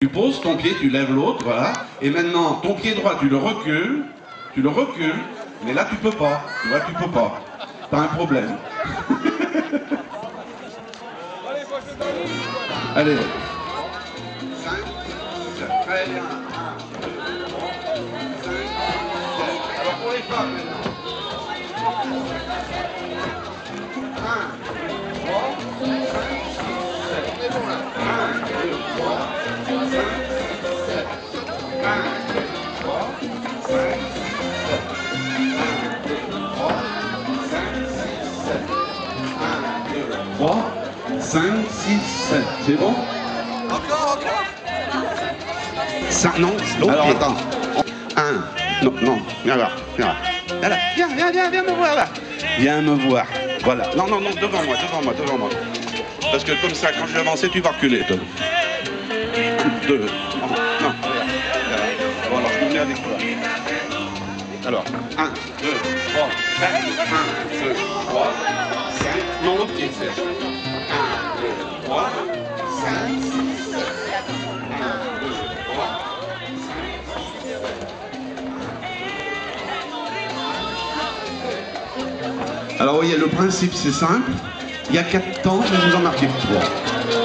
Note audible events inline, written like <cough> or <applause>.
Tu poses ton pied, tu lèves l'autre, voilà. Et maintenant, ton pied droit, tu le recules, tu le recules, mais là, tu peux pas. Tu vois, tu peux pas. T'as un problème. <laughs> Allez. 5, 7, très bien. 1, 2, 3, 5, 7. Alors pour les femmes maintenant. 1, 3, 5, 6, 7. 1, 2, 3, 5, 6, 7. 1, 2, 3, 5, 6, 7. 1, 2, 3, 5, 6, 7. C'est bon? Encore, encore Ça, non Alors attends. Un. Non, non. Viens voir. Viens voir. Là. Viens, viens, viens, viens me voir là. Viens me voir. Voilà. Non, non, non, devant moi, devant moi, devant moi. Parce que comme ça, quand je vais avancer, tu vas reculer, toi. Deux. Non. Bon, alors je me mets avec toi. Alors, un, deux, trois, quatre. Un, deux, trois, cinq. Non, l'autre c'est. Un, deux, trois, cinq, six, sept. Un, deux, trois, Alors, vous voyez, le principe, c'est simple. Il y a quatre temps, je vous en marquer trois.